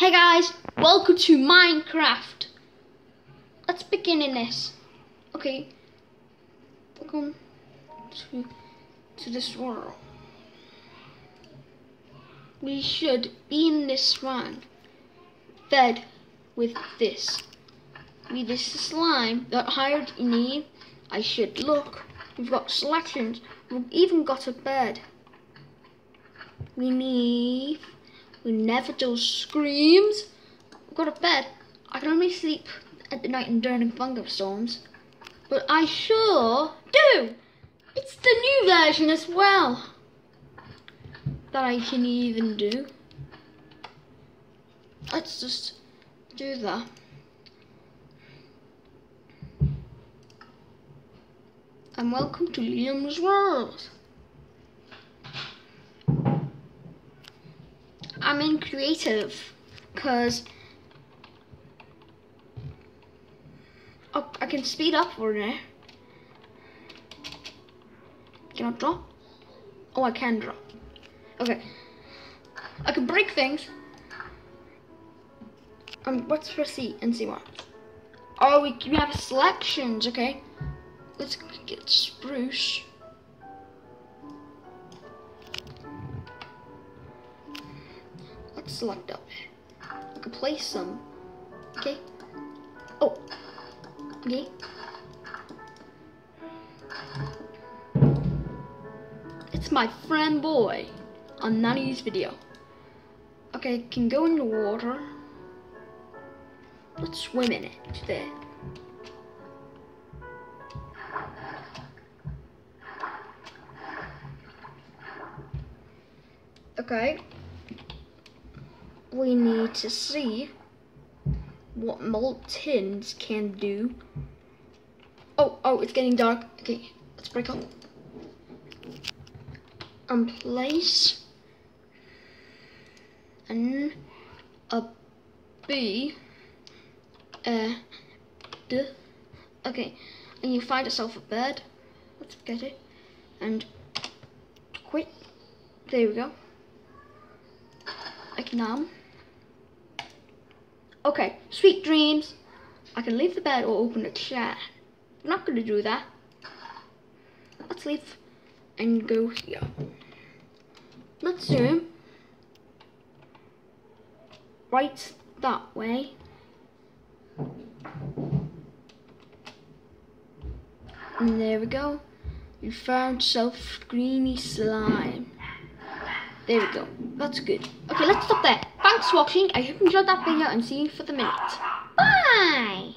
Hey guys, welcome to Minecraft. Let's begin in this. Okay, welcome to to this world. We should be in this one, fed with this. We this slime that hired need. I should look. We've got selections. We've even got a bed. We need. We never do screams. I've got a bed. I can only sleep at the night and during thunderstorms. But I sure do. It's the new version as well. That I can even do. Let's just do that. And welcome to Liam's World. I'm in creative because oh, I can speed up for there. Can I drop? Oh, I can drop. Okay. I can break things. Um, let's proceed and see what. Oh, we, we have selections, okay. Let's get spruce. Select up. I can place some. Okay. Oh. Okay. It's my friend boy on Nanny's video. Okay, can go in the water. Let's swim in it there. Okay. We need to see what moltens can do. Oh, oh, it's getting dark. Okay, let's break up. And place an a B uh D okay and you find yourself a bed let's get it and quit there we go now okay sweet dreams I can leave the bed or open the chat I'm not gonna do that let's leave and go here let's zoom right that way. And there we go. You found self greeny slime. There we go. That's good. Okay, let's stop there. Thanks for watching. I hope you enjoyed that video and see you for the minute. Bye!